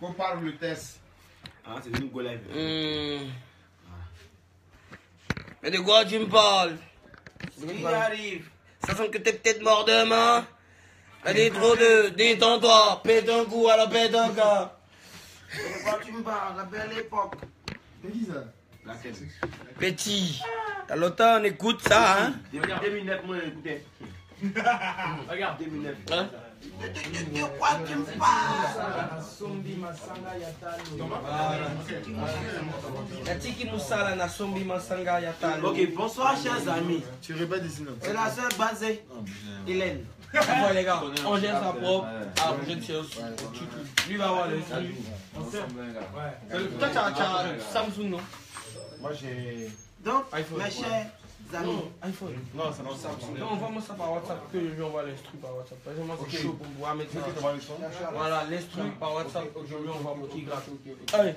Compare le test. Ah, c'est une go live. Hmm. Mais de quoi tu me parles? Il arrive? Ça sent que t'es peut-être mort demain. T'as dit trop de... Détends-toi. Pète un coup, alors pète un cas. De quoi tu me parles? La belle époque. C'est qui ça? Laquelle? Petit. T'as longtemps, on écoute ça, hein 2009, moi, écoutez. Regarde, 2009. Hein? De quoi tu me parles. Ok, bonsoir, chers amis. Tu répètes ici, non? C'est la sœur basée, Hélène. Bon les gars, on gère sa propre. Ah, on gère Lui va avoir le Toi, tu as Samsung, non? Moi j'ai. Donc, iPhone. mes chers Non, iPhone. Non, c'est non Samsung. Non, envoie-moi ça par WhatsApp, que je lui envoie l'instru par WhatsApp. Parce que moi, c'est chaud pour pouvoir mettre ça. Voilà, l'instru par WhatsApp, que je lui envoie mon petit gratuit. Allez.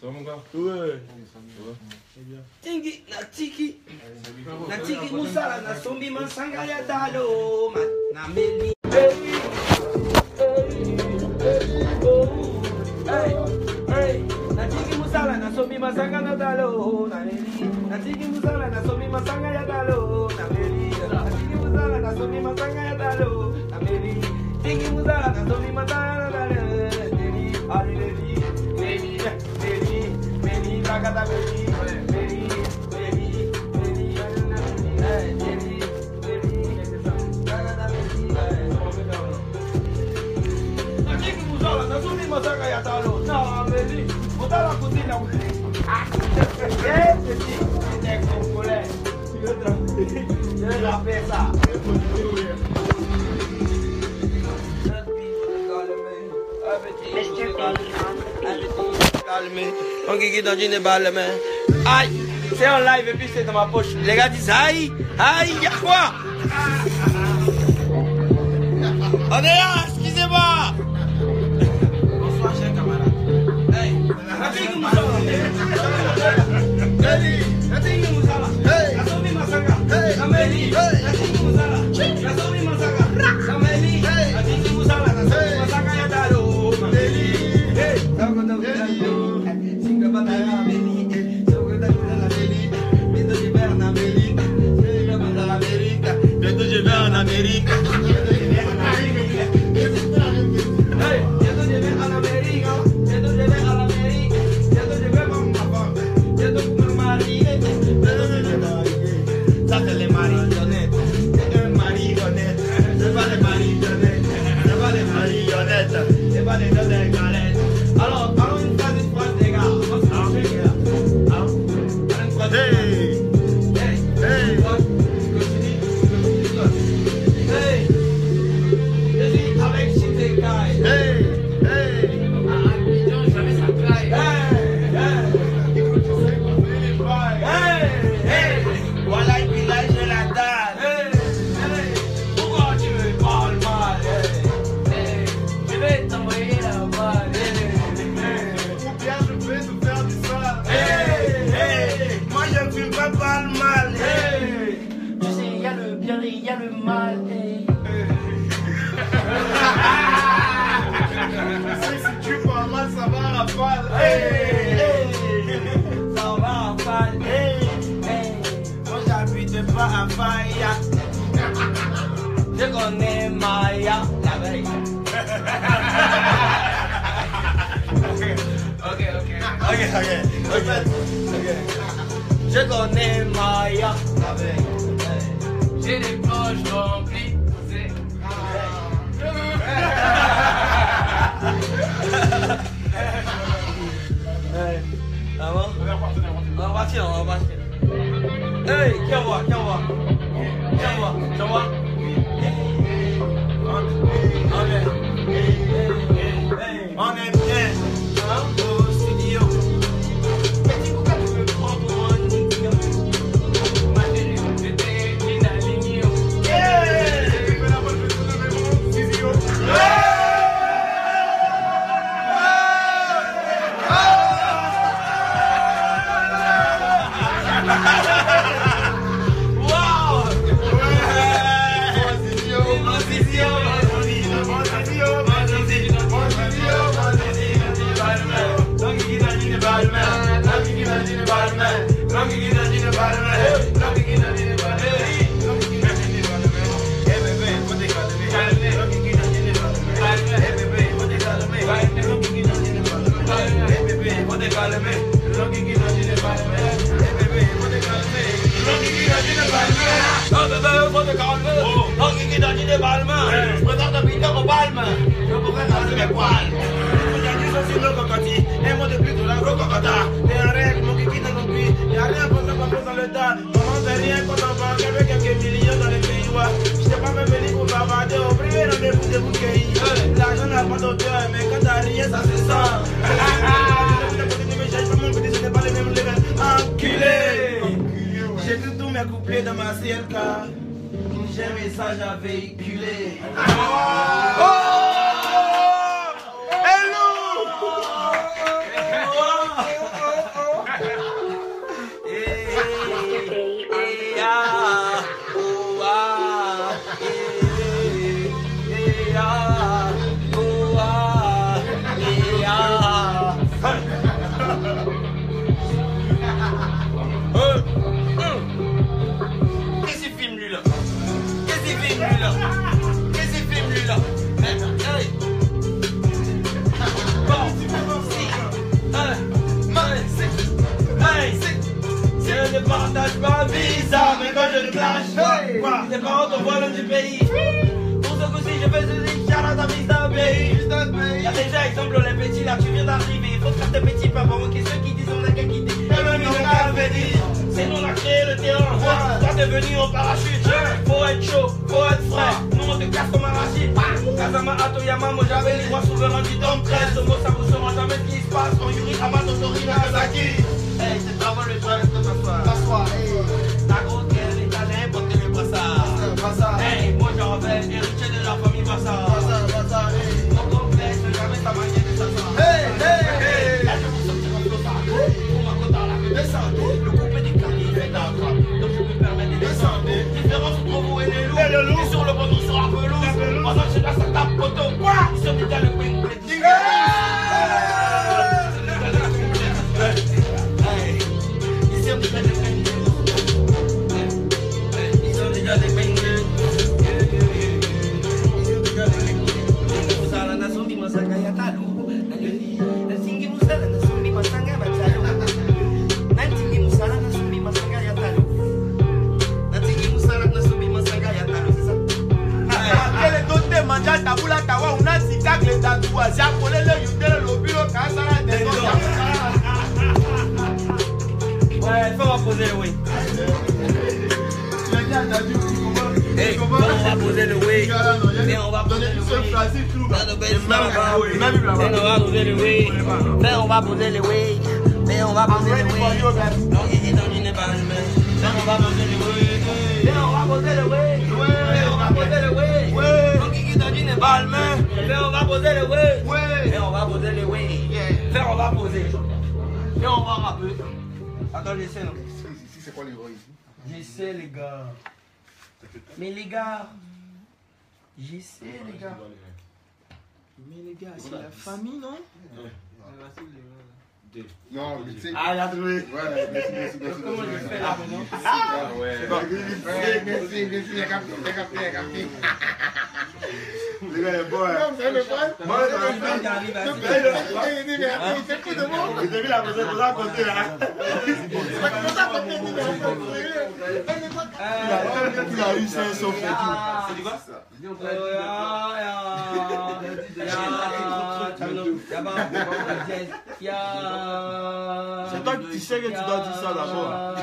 Ça va mon gars Ouais. Tingi, na tiki. Na tiki musala na sombi masanga ya talo. Ma, na meli. Masanga na talo. Na meli. Na tiki musala na sombi masanga ya talo. Na meli. Na tiki musala na sombi masanga ya talo. Na meli. Tiki musala na sombi masanga ya talo. Meli, ali meli. Meli, meli, meli, ragada meli. Meli, meli, meli, eh, meli, meli, ragada meli. eh, Natiki musala na sombi masanga ya talo. Na meli. Botala kuzina. On guigui dans une balle, mais. Aïe! C'est en live et puis c'est dans ma poche. Les gars disent aïe! Aïe! Y'a quoi? On est là! Ok, ok, ok Je connais Maya. J'ai des poches remplies. On va on. Hey, dans ma CLK. J'ai un message à véhiculer. Qu'est-ce je ne partage pas visa, mais quand je le clash, quoi, tes parents t'envoient loin du pays. Pour ce coup-ci, je fais ce shout-out à Mr. Bay. Y'a déjà exemple, les petits là, tu viens d'arriver. Faut faire tes petits pas pour manquer ceux qui disent on a qu'à quitter. Et même on a venir. C'est nous on a créé le terrain. Toi t'es venu en parachute. Faut être chaud, faut être frais. Nous on te casse comme un rachid. Kazama Atoyama, moi j'avais les rois souverains du tome 13. Ce mot ça vous saura jamais ce qui se passe quand Yuri Hamato Tori Nagasaki. Hey, c'est travail le travail de m'asseoir. T'assois, hey. Poser le oui. Mais on va poser le oui. Mais on va poser le man. Non, il mais mais on va poser le oui. Mais on va poser le oui. Mais on va poser le mais mais on va poser le. Ouais. Mais on va poser le oui. Mais on va poser. Et on va rapper. Attends, j'essaie, Ici, c'est quoi l'héroïsme J'essaie, les gars. Mais les gars, j'essaie, les gars. Mais les gars, c'est la famille, non Non, mais tu sais. Ah, il a trouvé. Ouais, merci, merci, merci. Comment je fais là maintenant Ah ouais. Merci, merci, merci, j'ai capté. Les gars, les boys. Non, vous savez quoi Moi, je Il y arriver à Il il fait coup de mots. Il devait la poser pour ça côté là. Il a eu ça sauf et tout. C'est du quoi C'est toi qui sais que tu dois dire ça d'abord.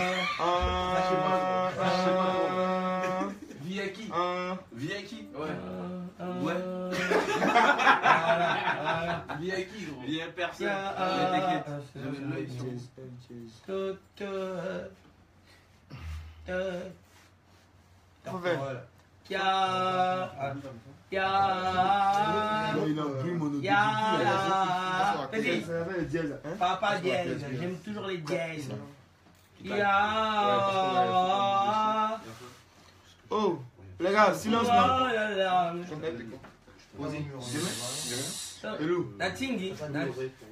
Vie à qui Un, Vie à qui Ouais. Ouais. Voilà, Vie à qui, gros Vie à personne. t'inquiète. Voilà. Ya, ya. Petit. Papa dièse, j'aime toujours les dièses. Ya. Oh, les gars, silence là. Oh là là. Hello. Natingi, na-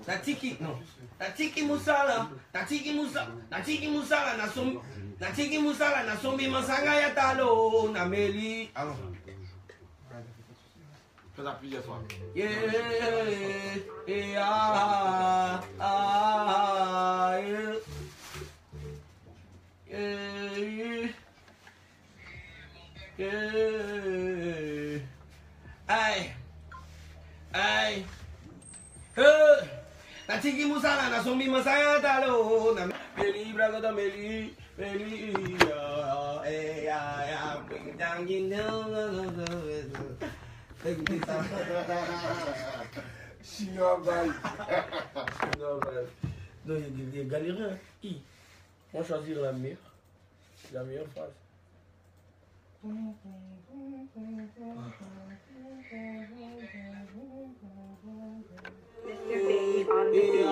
natiki, non. Natiki musala, natiki musala, natiki musala, nasombi, natiki musala, nasombi masanga ya talo, na meli. Ah non. Fais ça plusieurs fois. Yeah, yeah, ah, ah, yeah. Yeah, yeah. Ay, ay, eh. Natiki musala na sombi masaya talo na meli braga da meli meli ya eh ya ya bing dang yin Chinois, bye. Non, il y a des, des galériens. Qui vont choisir la meilleure, la meilleure phrase. Mr. be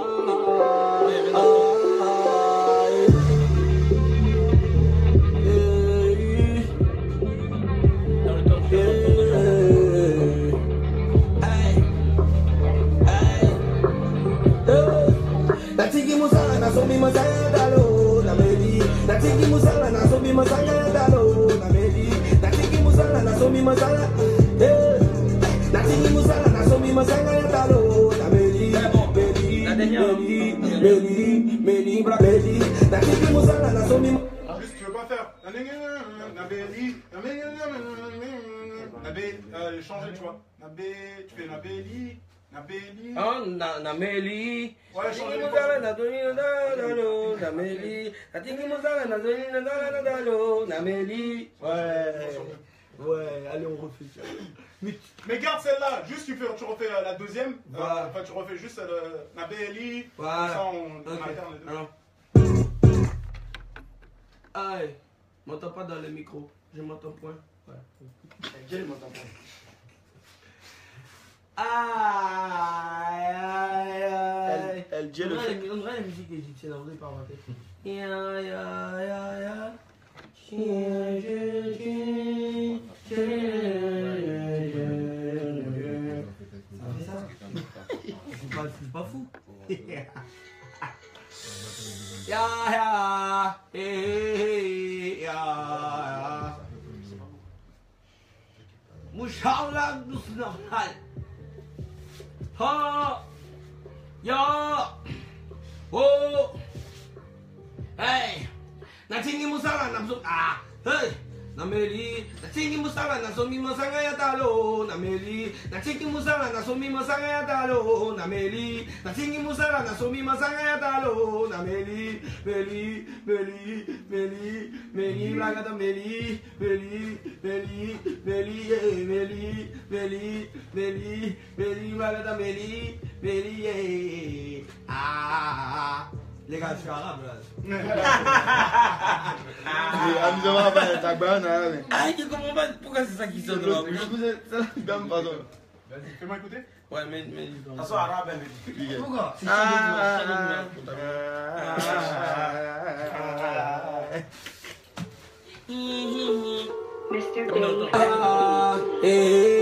Nabéli. Nabé. Euh, changer, tu vois. Nabé. Tu fais Nabéli. Nabéli. Ah, na, na meli. Ouais, changer Ouais Ouais, allez on refait ça. Mais garde celle-là. Juste, tu, fais, tu refais euh, la deuxième. Euh. Enfin, tu refais juste euh, Nabéli. Voilà. Ça, on, on Ok. alterne les deux. Alors. Aïe, m'entends pas dans le micro. Je m'entends point. Ouais. Quel m'entend pas Aïe, aïe, aïe. Elle dit On le dirait fait. la- on dirait la musique égyptienne, on dirait pas je, je, je. Ça fait ça C'est pas, pas fou. Ya, ya, eh, talo, na meli, natingi musala na somi masanga ya talo, na meli, na natingi musala na somi masanga ya talo, na meli, meli, meli, meli, meli, blaga da meli, meli, meli, meli, meli, meli, meli, meli, blaga da meli, meli, eh, Le ka chwa la blaz. A mi zon wap ane tak bayan nan ane. A, ki komon ban pou ka se sa ki son wap. Mwen pou se sa dam fason. Fèman ekoute? Ouè men, men. Aso ara ben men. Pou ka? A, a, a, a, a.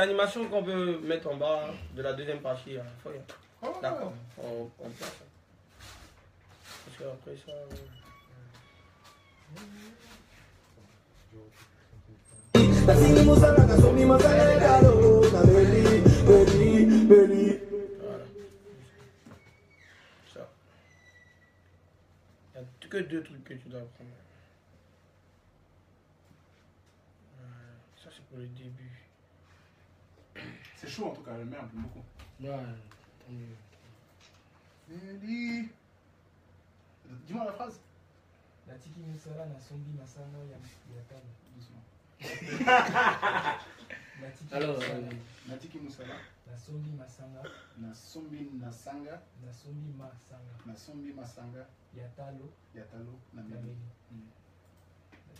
animations qu'on peut mettre en bas de la deuxième partie, y aller. D'accord, on, on ça. Parce que après ça. euh, Voilà. Ça. Il n'y a que deux trucs que tu dois prendre. Voilà. Ça, c'est pour le début. C'est chaud en tout cas, le merde, beaucoup. Ouais, tant mieux. Dis-moi la phrase. natiki mosala nasombi masanga ya ya talo Doucement. natiki Alors, mosala euh, Natiki Musala. nasombi masanga Nasombi Nasanga. nasombi masanga Nasombi Masanga. ya talo Yatalo. na meli Mm.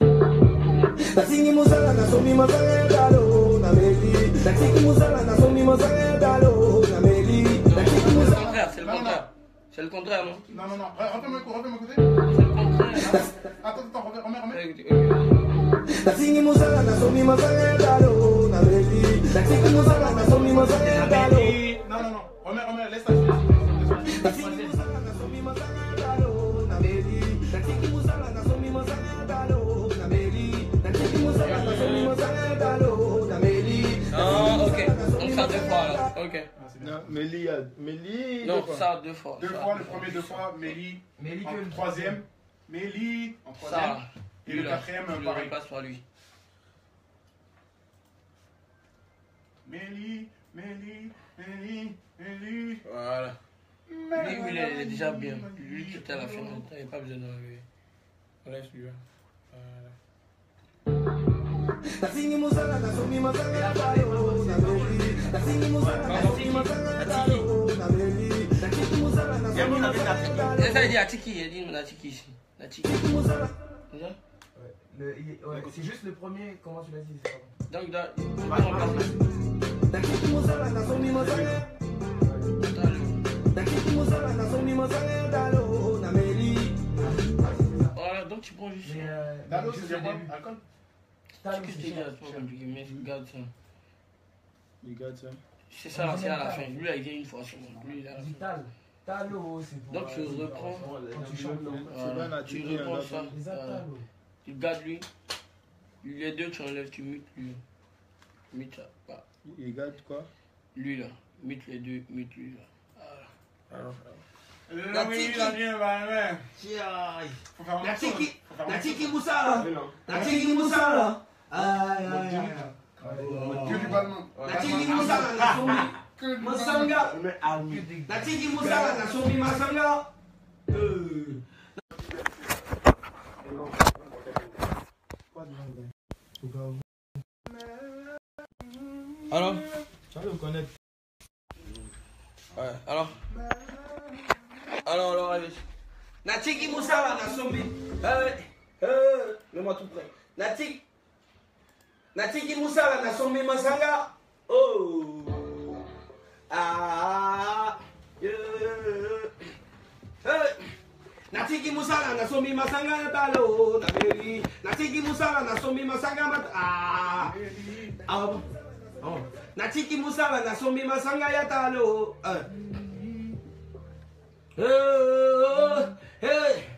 Musala na masanga ya na meli. Nasingi musala na somi masanga ya C'est le contraire, c'est le contraire. Non Non, non, non. Refais-moi. Refais-moi le. Attends, attends, remets, remets, remets. Non, non, non. Laisse ça. ça. Ça deux fois alors. Ok. Non, Mélie, Mélie. Non, ça deux fois. Deux fois, le premier deux fois, Mélie. Mélie que le troisième, Mélie. En troisième. Et le là, quatrième, pareil. repasses par lui. Mélie, Mélie, Mélie, Mélie. Voilà. Lui, lui, il est déjà bien. Lui, tout à la fin, il n'y a pas besoin d'enlever. On laisse lui. là. Voilà. Nasingi ya na meli. Nasingi ya na meli. Nasingi ya dit Atiki, il dit Atiki. Atiki. Déjà ouais, c'est juste le premier, comment tu l'as dit pardon. Donc, là, ya na meli. Voilà, donc tu prends juste. Mais, euh, Dalo, juste c'est le bien début. Compliqué, mais regarde ça. Il garde ça. C'est ça, c'est à la fin. Lui, il a été une fois seulement. Lui. Vital. Talo, c'est pour. Donc, tu euh, reprends. Quand tu chantes. Tu reprends là, ça. Talo. Tu gardes lui. Les deux, tu enlèves, tu mutes lui. Mute ça. Voilà. Il garde quoi? Lui là. Mute les deux, mute lui là. Alors, La tiki. la bah, tiki. La tiki. La tiki du ballon. La tiki musala na somi Que du ballon. masanga. La tiki musala na somi masanga. Euh. alors Tu vas le connaître. Ouais, alors Alors, alors, allez. Natiki musala na sombi. Hey, hey, mets-moi tout près. Natiki. natiki mosala nasombi masanga oh. ah, yeah. hey. natiki mosala nasombi masanga na talo na beli natiki mosala nasombi masanga mat ah. ah, oh. natiki mosala nasombi masanga ya talo uh. oh, oh, hey.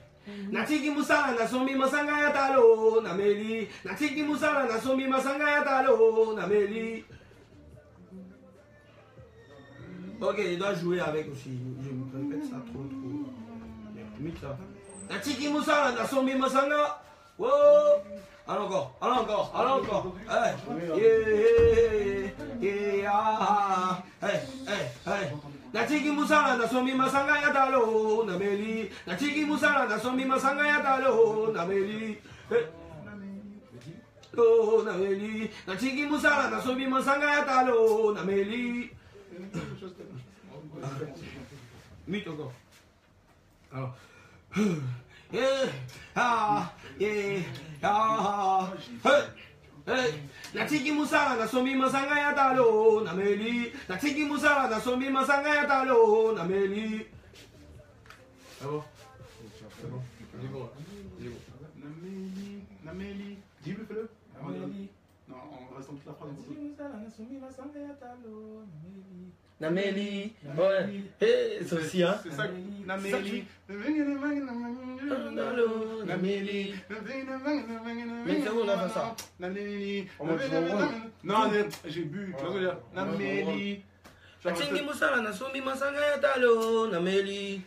Natiki musala na sombi masanga ya talo na meli. Natiki musala na sombi masanga ya talo na meli. Ok, il doit jouer avec aussi. Je me répète ça trop trop. Ça. Natiki musala na sombi masanga. Oh. Allons encore, allons encore, allons encore. Hey, yeah, yeah, ah, hey, hey, hey. natiki musala nasomi masanga ya talo nameli natiki musala nasomi masanga ya talo nameli lo eh. oh, nameli natiki musala nasomi masanga ya talo nameli ah. mitoko alors ah. eh. Ah. Eh. Ah. Hey hey natiki musala nasombi masanga ya talo nameli. Natiki musala nasombi masanga ya talo nameli. Ah Abo nameli nameli. Dis le fais-le. Nameli. Non on reste toute la phrase Natiki musala na sombi masanga ya talo na meli. Namélie. Ouais. Hé, c'est aussi, hein. C'est ça. Namélie. Namélie. Namélie. Mais c'est où, on a fait ça Namélie. Non, j'ai bu. Tu veux dire Namélie. Natiki musala na sombi masanga ya talo na meli.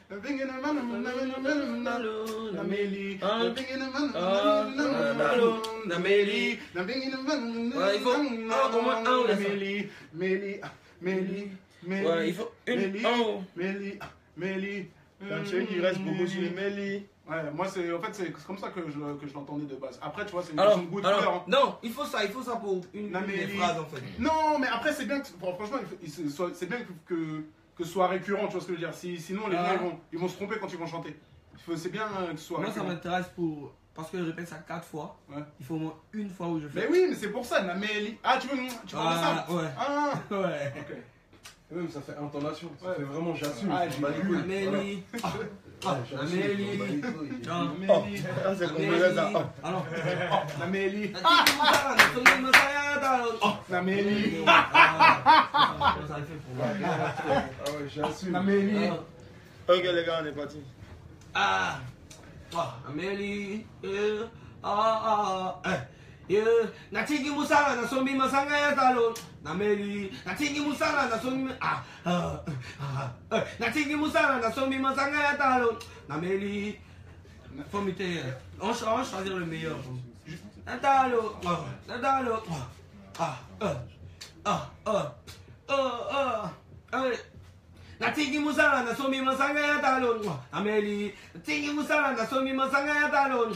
Ça. Mélie. Ouais, il faut une Mélie. sais qu'il reste beaucoup sur Mélie. Ouais, moi c'est en fait c'est comme ça que je, que je l'entendais de base. Après tu vois c'est une Alors, goût de couleur. hein. non, il faut ça, il faut ça pour une, Non, une des il- phrases en fait. Non mais après c'est bien que bon, franchement c'est bien que, que que ce soit récurrent tu vois ce que je veux dire. Si, sinon les gens Ah. ils vont, ils vont se tromper quand ils vont chanter. C'est bien euh, que ce soit Moi ça récurrent. m'intéresse pour parce que je répète ça quatre fois, Ouais. il faut au moins une fois où je fais. Mais oui, mais c'est pour ça, Namélie. Ah, tu veux. Tu parles de ça? Ah, ouais. Ah, Ouais. ok. Et même ça fait intonation, ça Ouais. fait vraiment j'assume. Ah, je m'en bats les couilles. Amélie. Ah, ah, J'assume, m'en bats les Amélie. couilles. Tiens. Namélie. Ah, c'est congolais ça. Oh. Alors, Namélie. Oh, Namélie. Ah, Ah. Ah, ah, ah, ah, eh, natingi musala nasomi masanga ya talo, Amélie, natingi musala nasomi, ah, ah, ah, natingi musala nasomi masanga ya talo, Amélie, faut me taire. On on choisir le meilleur. Natalo, ah, Natalo, ah, ah, ah, ah, ah, ah, musala nasomi masanga ya talon ameli natingi musala nasomi masanga ya dur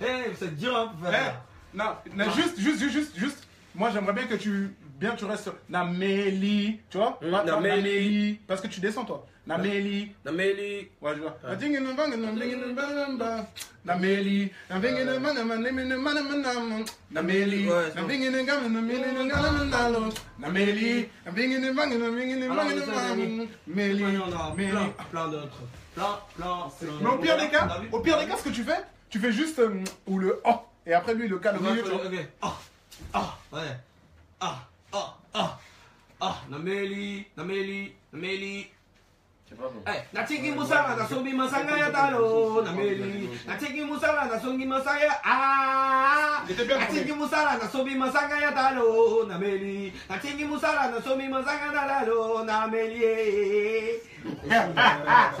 hein, pour Eh, faire non, non, juste, juste, juste, juste, juste. Moi, j'aimerais bien que tu, bien, tu restes sur Namélie, tu vois Hum, Namélie. Parce que tu descends, toi. Namélie. ameli Ouais, je vois. Namélie. on a Namélie. plein, d'autres plein plein Mais au pire des cas, au pire des cas, ce que tu fais, tu fais juste euh, ou le oh et après lui le cas le milieu. tu ah ah ouais. Ah ah ah ah. Nameli nameli nameli. Eh, natingi musala nasomi masanga ya talo. Nameli. Natingi musala nasomi masanga ya ah tourné. musala nasomi masanga ya talo. Nameli. Natingi musala nasomi masanga ya talo nameli.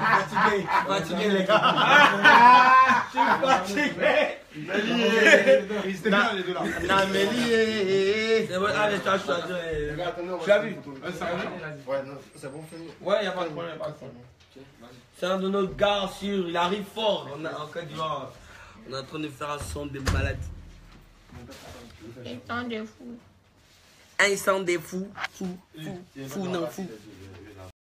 Fatigué. Fatigué. Les gars. Je suis fatigué Ils étaient bien les deux là. Namélie. c'est bon allez attendez, on va Tu faire vu. Ouais, non, c'est bon, fini. Ouais, y a pas de problème, pas de problème. C'est un de nos gars sûr, il arrive fort. On a, en Côte d'Ivoire, on est en train de faire un son de malade. Un son de fou, fou, fou, fou, non, fou.